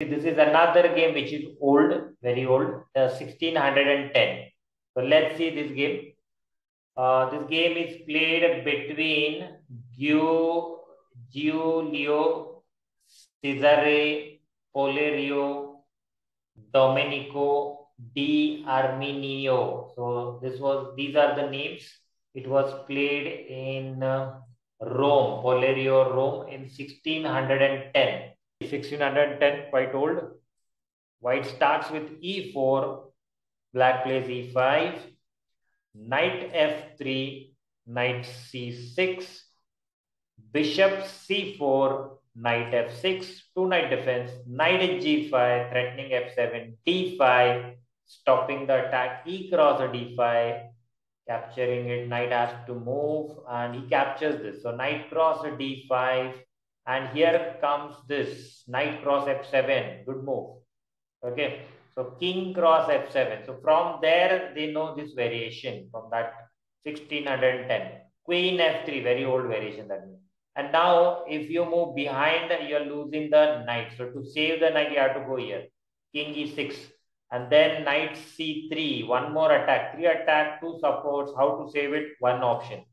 this is another game which is old, very old, uh, 1610. So let's see this game. Uh, this game is played between Giulio Cesare Polerio Domenico Di Arminio. So this was these are the names. It was played in uh, Rome, Polerio, Rome in 1610. 1610, quite old. White starts with e4, black plays e5, knight f3, knight c6, bishop c4, knight f6, two knight defense, knight g5, threatening f7, d5, stopping the attack, e cross d5, capturing it, knight has to move, and he captures this. So knight cross d5, and here comes this knight cross f7. Good move. Okay. So king cross f7. So from there, they know this variation from that 1610. Queen f3, very old variation that means. And now if you move behind, you're losing the knight. So to save the knight, you have to go here. King e6. And then knight c3, one more attack. Three attack, two supports. How to save it? One option.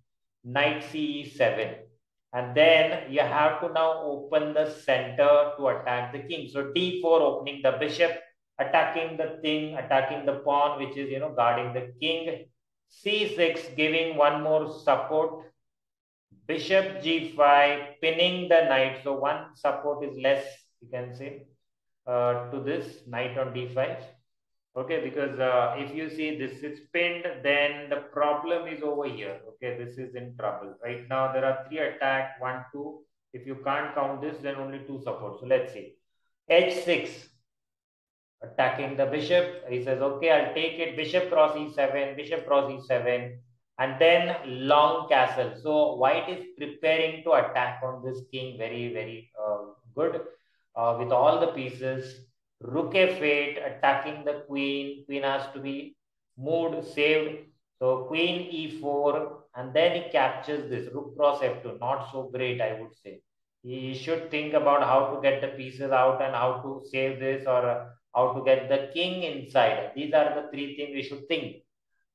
Knight c7. And then you have to now open the center to attack the king. So d4 opening the bishop, attacking the thing, attacking the pawn, which is, you know, guarding the king. c6 giving one more support. Bishop g5 pinning the knight. So one support is less, you can say, uh, to this knight on d5. Okay, because uh, if you see this is pinned, then the problem is over here. Okay, this is in trouble. Right now, there are three attack, one, two. If you can't count this, then only two support. So let's see. H6, attacking the bishop. He says, okay, I'll take it. Bishop cross E7, bishop cross E7, and then long castle. So white is preparing to attack on this king. Very, very uh, good uh, with all the pieces rook f8 attacking the queen. Queen has to be moved saved. So queen e4 and then he captures this. Rook cross f2 not so great i would say. He should think about how to get the pieces out and how to save this or how to get the king inside. These are the three things we should think.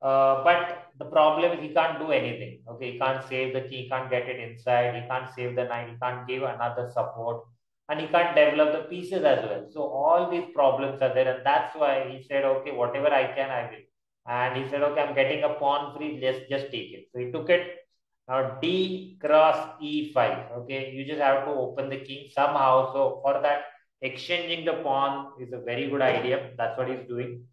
Uh, but the problem is he can't do anything. Okay he can't save the king. He can't get it inside. He can't save the knight. He can't give another support and he can't develop the pieces as well. So all these problems are there, and that's why he said, okay, whatever I can, I will. And he said, okay, I'm getting a pawn free, just just take it. So he took it. Now D cross E5. Okay, you just have to open the king somehow. So for that, exchanging the pawn is a very good idea. That's what he's doing.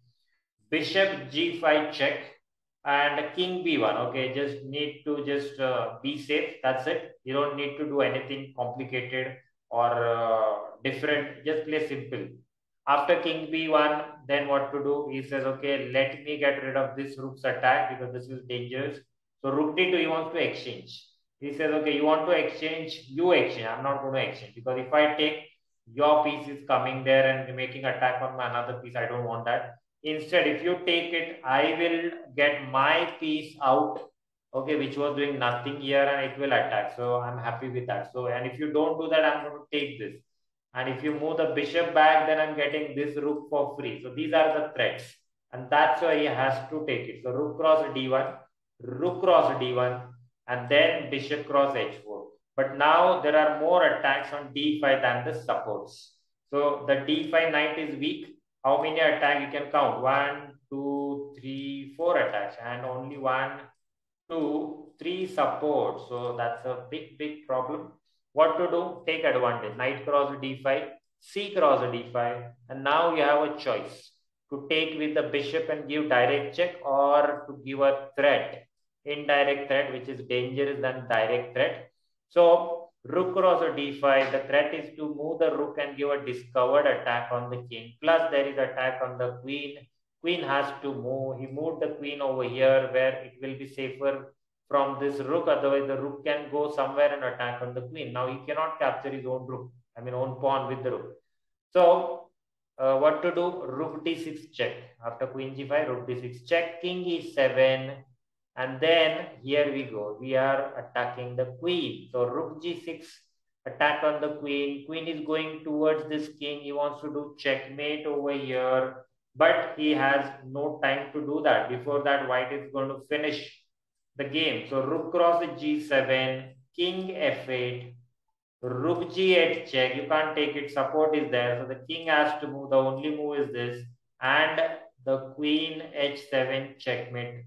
Bishop G5 check and king b1 okay just need to just uh, be safe that's it you don't need to do anything complicated or uh, different, just play simple. After king b1, then what to do? He says, okay, let me get rid of this rook's attack because this is dangerous. So rook d2, he wants to exchange. He says, okay, you want to exchange, you exchange. I'm not going to exchange because if I take your piece is coming there and making attack on my another piece, I don't want that. Instead, if you take it, I will get my piece out okay, which was doing nothing here and it will attack. So I'm happy with that. So, and if you don't do that, I'm going to take this. And if you move the bishop back, then I'm getting this rook for free. So these are the threats. And that's why he has to take it. So rook cross d1, rook cross d1, and then bishop cross h4. But now there are more attacks on d5 than the supports. So the d5 knight is weak. How many attacks you can count? One, two, three, four attacks, and only one, two, three support. So that's a big, big problem. What to do? Take advantage. Knight cross d5, c cross d5. And now you have a choice to take with the bishop and give direct check or to give a threat, indirect threat, which is dangerous than direct threat. So rook cross d5, the threat is to move the rook and give a discovered attack on the king. Plus there is attack on the queen queen has to move. He moved the queen over here where it will be safer from this rook. Otherwise, the rook can go somewhere and attack on the queen. Now, he cannot capture his own rook, I mean, own pawn with the rook. So, uh, what to do? Rook d6 check. After queen g5, rook d6 check, king e7. And then here we go. We are attacking the queen. So, rook g6 attack on the queen. Queen is going towards this king. He wants to do checkmate over here, but he has no time to do that. Before that, white is going to finish the game. So rook crosses g7, king f8, rook g8 check. You can't take it. Support is there. So the king has to move. The only move is this. And the queen h7 checkmate.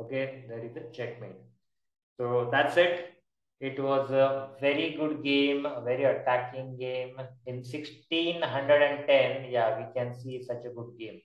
Okay, there is a checkmate. So that's it. It was a very good game, a very attacking game. In 1610, yeah, we can see such a good game.